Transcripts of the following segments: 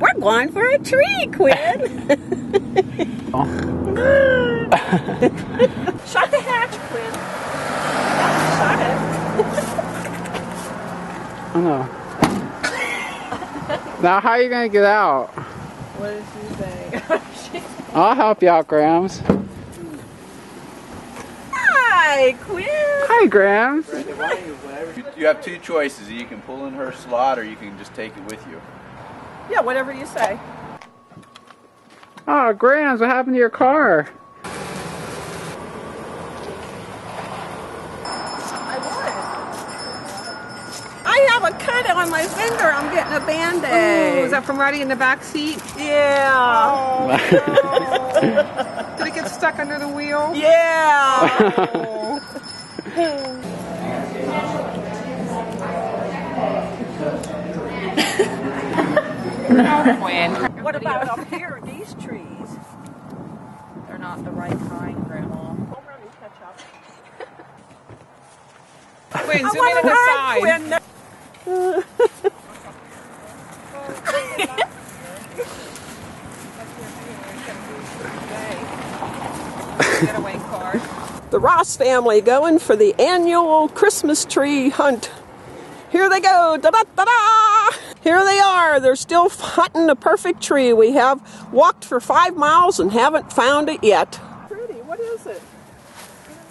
We're going for a tree, Quinn. Shut the hatch, Quinn. Shut it. I know. now, how are you gonna get out? What is she saying? I'll help you out, Grams. Hi, Quinn. Hi, Grams. You, you have two choices. You can pull in her slot or you can just take it with you. Yeah, whatever you say. Ah, oh, Grams, what happened to your car? I would. I have a cut on my finger. I'm getting a band-aid. Oh, is that from riding in the back seat? Yeah. Did it get stuck under the wheel? Yeah. Quinn. what about up here, these trees? They're not the right kind, Grandma. Go around and catch up. Quinn, I zoom in on to the side. Quinn. Getaway car. The Ross family going for the annual Christmas tree hunt. Here they go. Da da da da. Here they are. They're still hunting the perfect tree. We have walked for five miles and haven't found it yet. Pretty. What is it?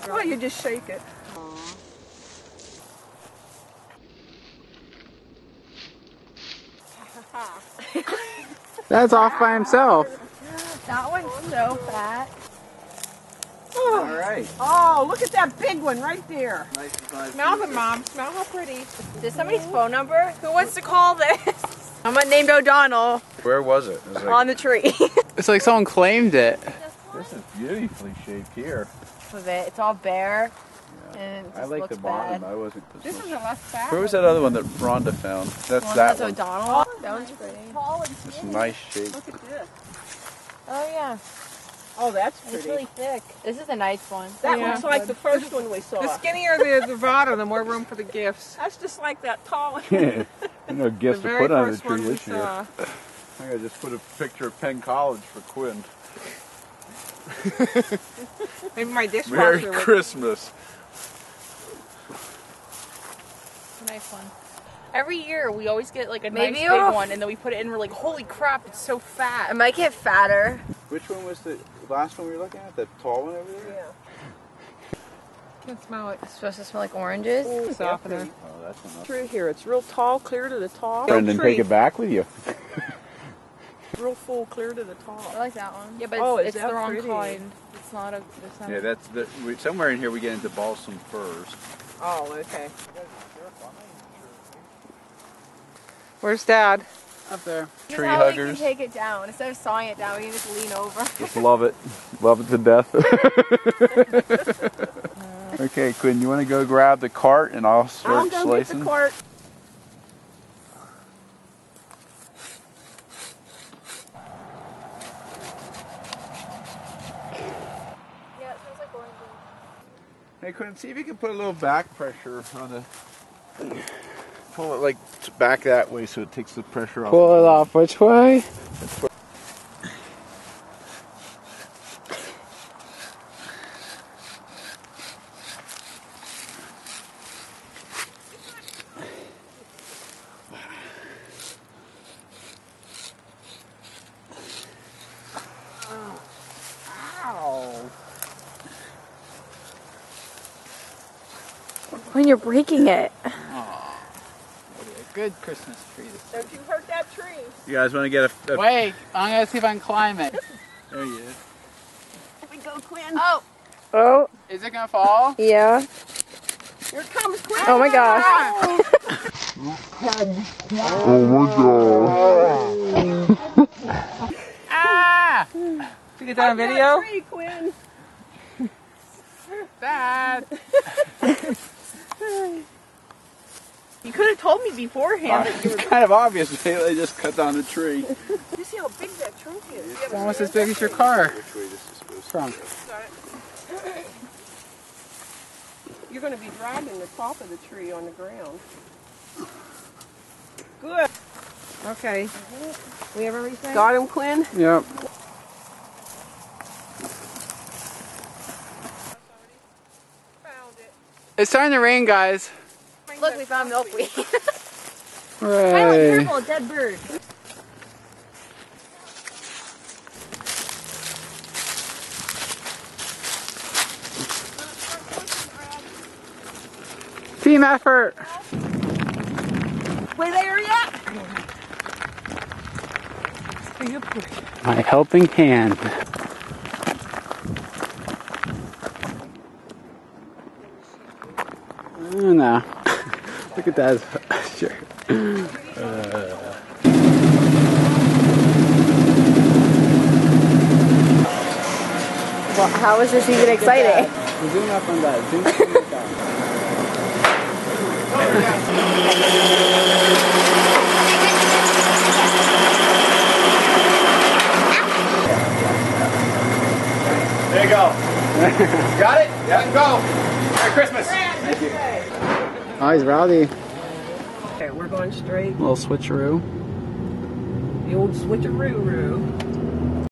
Oh, you just shake it. That's off by himself. That one's so fat. All right. Oh, look at that big one right there. Nice, nice. Smell them, Mom. Smell how pretty. Is this somebody's phone number? Who wants to call this? Someone named O'Donnell Where was it? it was on the tree. It's like someone claimed it. this is beautifully shaped here. of it. It's all bare. And I like the bottom. bad. I wasn't. This is a less fat. Where was that other one that Rhonda found? That's Well, that that's one. O'Donnell. Oh, that one's pretty. It's a nice shape. Look at this. Oh yeah, Oh, that's pretty. it's really thick. This is a nice one. That Yeah. looks like the first one we saw. The skinnier the, the bottom, the more room for the gifts. That's just like that tall one. you know, gifts to put under the tree we this year. I think I just put a picture of Penn College for Quinn. Maybe my dishwasher Merry. Christmas. Nice one. Every year we always get like a Maybe nice it'll- big one, and then we put it in. We're like, holy crap, it's so fat. It might get fatter. Which one was the last one we were looking at? That tall one over there? Yeah. Can smell it. It's supposed to smell like oranges. Softener. Oh, that's enough. Through here, it's real tall, clear to the top. Brendan, Tree, take it back with you. Real full, clear to the top. I like that one. Yeah, but Oh, it's, it's the wrong pretty? kind. It's not a. It's not Yeah, that's the, we, somewhere in here we get into balsam firs. Oh, okay. Where's Dad? Up there. This is Tree how we can take it down. Instead of sawing it down, we can just lean over. Just love it. Love it to death. okay, Quinn, you want to go grab the cart and I'll start I'll start go slicing? get the cart. Yeah, it smells like oranges. Hey, Quinn, see if you can put a little back pressure on the. Pull it like back that way so it takes the pressure off. Pull it off which way? When you're breaking it. Good Christmas tree. Don't you hurt that tree. You guys want to get a. a Wait, I'm gonna see if I can climb it. there you is. Here we go, Quinn. Oh, Oh, Is it gonna fall? yeah. Here it comes, Quinn. Oh my gosh. Ah! did you get that on video? Tree, Quinn. Dad! You could have told me beforehand that you It's kind of obvious. They just cut down the tree. You see how big that trunk is? It's almost as big as your car. Which way this is supposed to Trunk. You're going to be dragging the top of the tree on the ground. Good. Okay. We have everything? Got him, Quinn? Yep. It's starting to rain, guys. Look, we found milkweed. Hooray. Kylan, careful, dead bird. Team effort. Wait, there yet? My helping hand. Oh, no. Look at that shirt. Well, how is this even exciting? Zoom up on that. Zoom up on that. There you go. Got it? Yeah, go. Merry Christmas. Oh, he's rowdy. Okay, we're going straight. little switcheroo. The old switcheroo-roo.